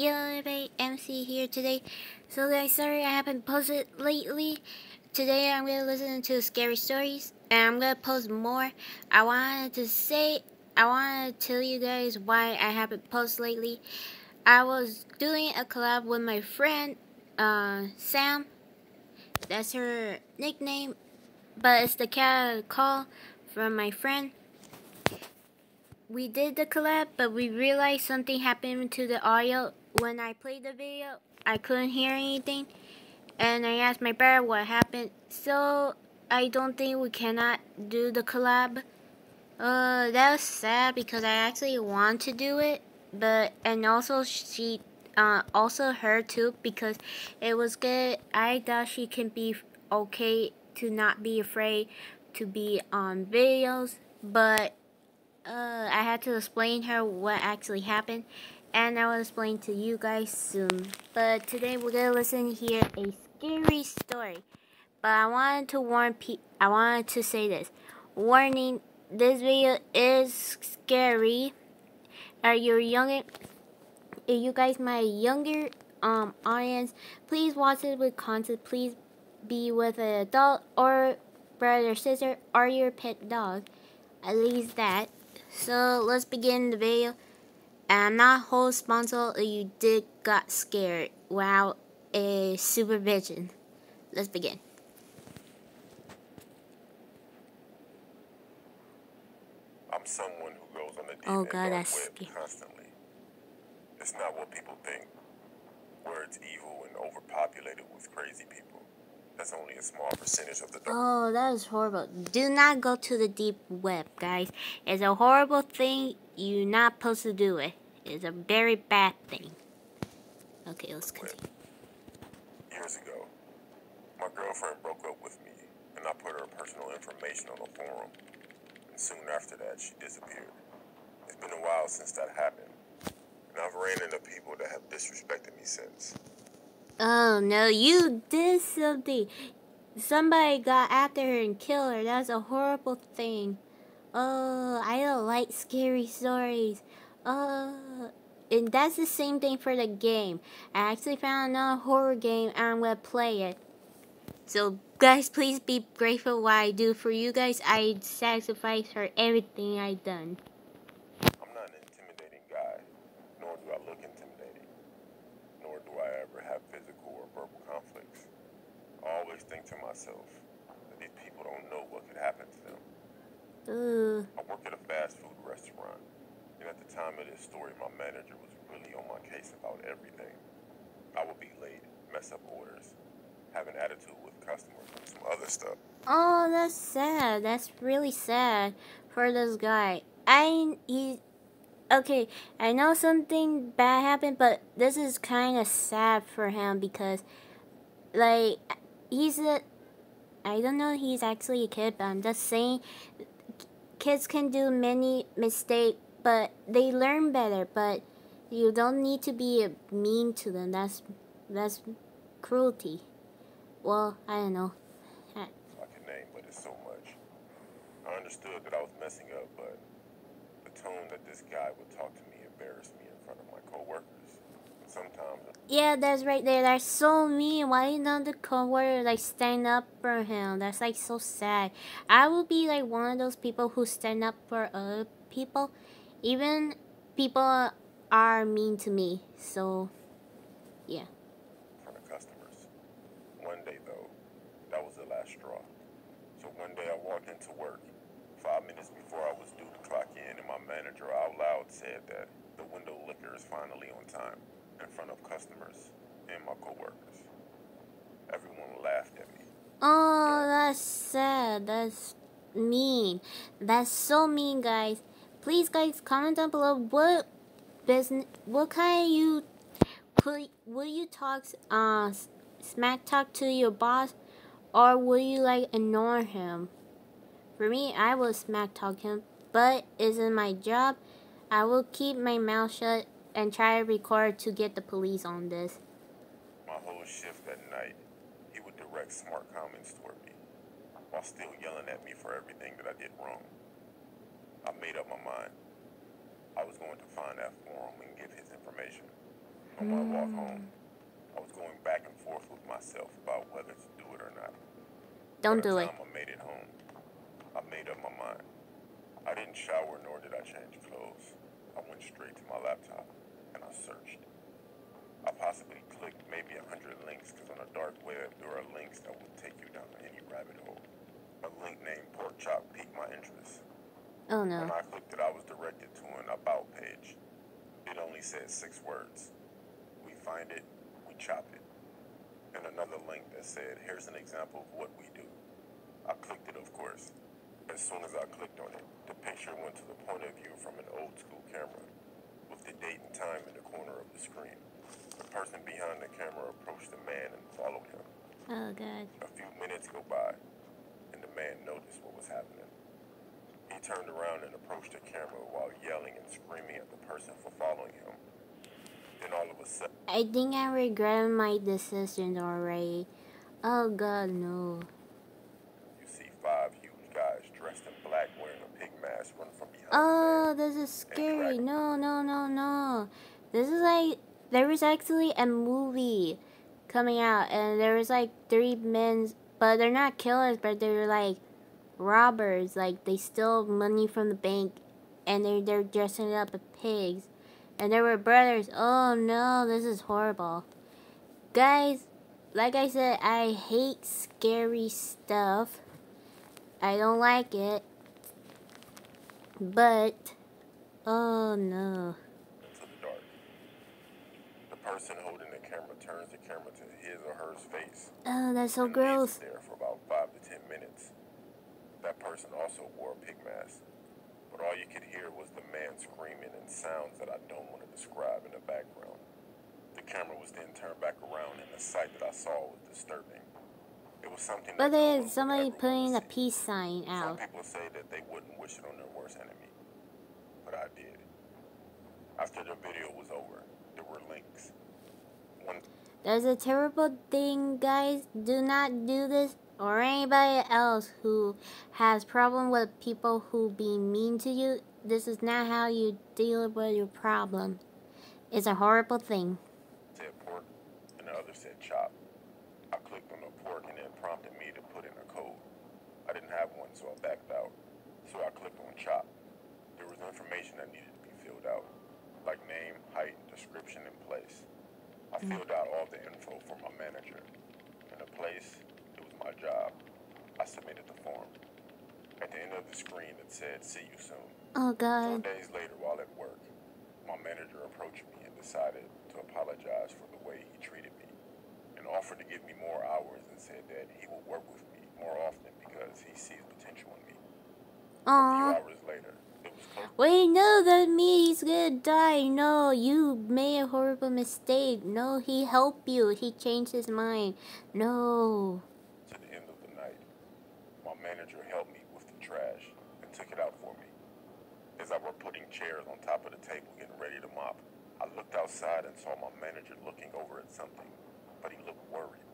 Yellow MC here today. So guys, sorry I haven't posted lately. Today I'm gonna listen to scary stories and I'm gonna post more. I wanted to say, I wanted to tell you guys why I haven't posted lately. I was doing a collab with my friend, uh, Sam. That's her nickname, but it's the cat call from my friend we did the collab, but we realized something happened to the audio. When I played the video, I couldn't hear anything. And I asked my brother what happened. So, I don't think we cannot do the collab. Uh, that was sad because I actually want to do it. But, and also she, uh, also her too because it was good. I thought she can be okay to not be afraid to be on videos. But uh, I had to explain her what actually happened, and I will explain to you guys soon. But today we're gonna listen here a scary story. But I wanted to warn pe I wanted to say this. Warning, this video is scary. Are you younger? You guys my younger um audience, please watch it with consent. Please be with an adult or brother, sister, or your pet dog. At least that. So let's begin the video. I'm not hold sponsor you did got scared without a supervision. Let's begin. I'm someone who goes on the deep oh God, that's scary. constantly. It's not what people think. Where it's evil and overpopulated with crazy people. That's only a small percentage of the dark. Oh, that is horrible. Do not go to the deep web, guys. It's a horrible thing. You're not supposed to do it. It's a very bad thing. Okay, let's continue. Years ago, my girlfriend broke up with me, and I put her personal information on a forum. And soon after that, she disappeared. It's been a while since that happened, and I've ran into people that have disrespected me since. Oh no, you did something. Somebody got after her and killed her. That's a horrible thing. Oh, I don't like scary stories. Uh, and that's the same thing for the game. I actually found another horror game and I'm gonna play it. So guys, please be grateful what I do for you guys. I sacrifice for everything I done. I'm not an intimidating guy, nor do I look intimidating, nor do I ever have physical or verbal conflicts. I always think to myself that these people don't know what could happen to them. Uh. I work at a fast food restaurant, and at the time of this story, my manager was really on my case about everything. I would be late, mess up orders, have an attitude with customers, and some other stuff. Oh, that's sad. That's really sad for this guy. I he okay, I know something bad happened, but this is kind of sad for him because, like, he's a I don't know he's actually a kid, but I'm just saying kids can do many mistakes, but they learn better, but you don't need to be mean to them. That's that's cruelty. Well, I don't know. I can name, but it's so much. I understood that I was messing up, but the tone that this guy would talk to me embarrassed me in front of my coworkers sometimes. Yeah, that's right there. That's so mean. Why not the coworker like stand up for him? That's like so sad. I would be like one of those people who stand up for other people, even people are mean to me. So, yeah. For the customers. One day though, that was the last straw. So one day I walked into work. Five minutes before I was due to clock in, and my manager out loud said that the window licker is finally on time in front of customers and my coworkers. Everyone laughed at me. Oh, that's sad. That's mean. That's so mean, guys. Please, guys, comment down below what business, what kind of you will you talk, uh, smack talk to your boss, or will you like ignore him? For me, I will smack talk him, but isn't my job. I will keep my mouth shut and try to record to get the police on this. My whole shift that night, he would direct smart comments toward me, while still yelling at me for everything that I did wrong. I made up my mind. I was going to find that forum and get his information. On my walk mm. home, I was going back and forth with myself about whether to do it or not. Don't do it. I made it home, I made up my mind. I didn't shower nor did I change clothes. I went straight to my laptop and I searched. I possibly clicked maybe a hundred links because on the dark web there are links that will take you down any rabbit hole. A link named Pork Chop piqued my interest. Oh When no. I clicked it, I was directed to an about page. It only said six words. We find it, we chop it. And another link that said, here's an example of what we do. I clicked it, of course. As soon as I clicked on it, the picture went to the point of view from an old school camera, with the date and time in the corner of the screen. The person behind the camera approached the man and followed him. Oh god. A few minutes go by, and the man noticed what was happening. Turned around and approached the camera while yelling and screaming at the person for following him. Then all of a sudden, I think I regret my decision already. Oh god, no. you see five huge guys dressed in black wearing a pig mask run from behind Oh, this is scary. No, no, no, no. This is like there was actually a movie coming out, and there was like three men, but they're not killers, but they're like robbers. Like they steal money from the bank, and they're they're dressing up as pigs, and they were brothers. Oh no, this is horrible, guys. Like I said, I hate scary stuff. I don't like it. But, oh no. into the dark. The person holding the camera turns the camera to his or her face. Oh, that's so gross. there for about five to ten minutes. That person also wore a pig mask, but all you could hear was the man screaming and sounds that I don't want to describe in the background. The camera was then turned back around, and the sight that I saw was disturbing. It was something. But that there's somebody putting a peace sign out. Some people say that they wouldn't wish it on their worst enemy, but I did. After the video was over, there were links. One There's a terrible thing, guys. Do not do this or anybody else who has problem with people who be mean to you. This is not how you deal with your problem. It's a horrible thing. said pork, and the other said chop. I clicked on the pork, and it prompted me to put in a code. I didn't have one, so I backed out. So I clicked on chop. There was information that needed to be filled out, like name, height, description, and place. I mm. filled out all the info for my manager. And the place, my job. I submitted the form. At the end of the screen, it said, see you soon. Oh Four god. days later, while at work, my manager approached me and decided to apologize for the way he treated me and offered to give me more hours and said that he will work with me more often because he sees potential in me. A few hours later, Wait, no, that means he's gonna die. No, you made a horrible mistake. No, he helped you. He changed his mind. No. to the end of the night. My manager helped me with the trash and took it out for me. As I were putting chairs on top of the table getting ready to mop, I looked outside and saw my manager looking over at something, but he looked worried.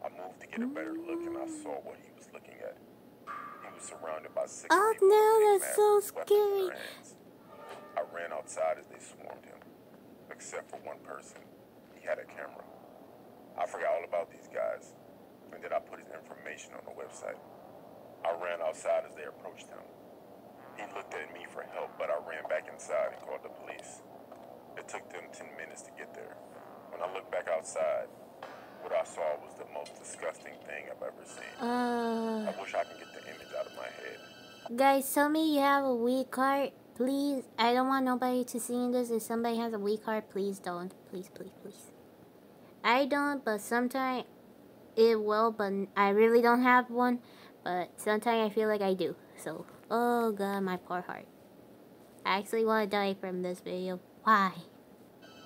I moved to get a better look and I saw what he was looking at. He was surrounded by six Oh, no, that's so masks, weapons in scary. I ran outside as they swarmed him, except for one person. He had a camera. I forgot all about these guys, and then I put his information on the website. I ran outside as they approached him. He looked at me for help, but I ran back inside and called the police. It took them 10 minutes to get there. When I looked back outside, what I saw was the most disgusting thing I've ever seen. Uh, I wish I could get the image out of my head. guys, tell me you have a weak heart. Please, I don't want nobody to see in this. If somebody has a weak heart, please don't. Please, please, please. I don't, but sometimes it will, but I really don't have one. But sometimes I feel like I do. So, oh god, my poor heart. I actually want to die from this video. Why?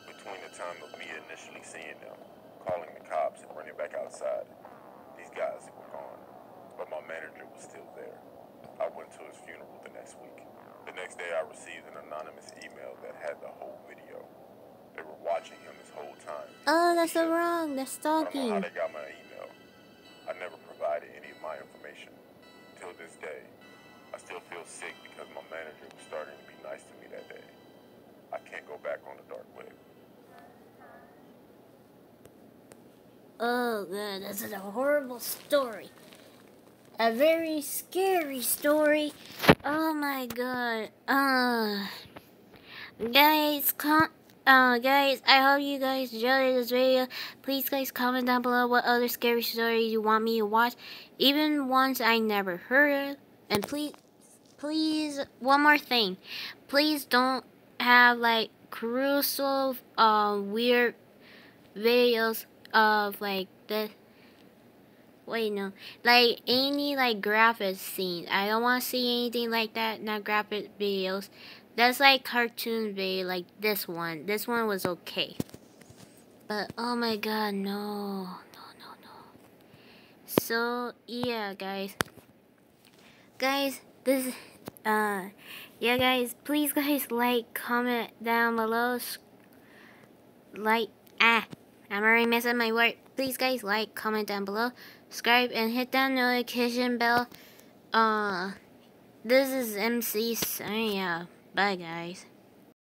Between the time of me initially seeing them, calling the cops, and running back outside, these guys were gone. But my manager was still there. I went to his funeral the next week. The next day, I received an anonymous email that had the whole video. They were watching him this whole time. Oh, that's so wrong. That's I don't know how stalking. they got my email. I never provided any of my information. Till this day, still feel sick because my manager was starting to be nice to me that day. I can't go back on the dark web. Oh god, this is a horrible story. A very scary story. Oh my god. Uh guys, com uh guys, I hope you guys enjoyed this video. Please guys comment down below what other scary stories you want me to watch. Even ones I never heard of. And please please one more thing. Please don't have like crucial uh weird videos of like this wait no. Like any like graphic scenes i don't want to see anything like that not graphic videos. That's like cartoon video like this one. This one was okay. But oh my god no no no no. So yeah guys. Guys this uh yeah guys please guys like comment down below like ah I'm already missing my word. Please guys like, comment down below, subscribe, and hit that notification bell. Uh, this is MC signing out. Bye guys.